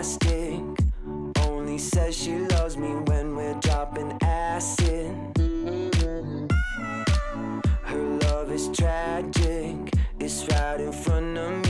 plastic. Only says she loves me when we're dropping acid. Her love is tragic, it's right in front of me.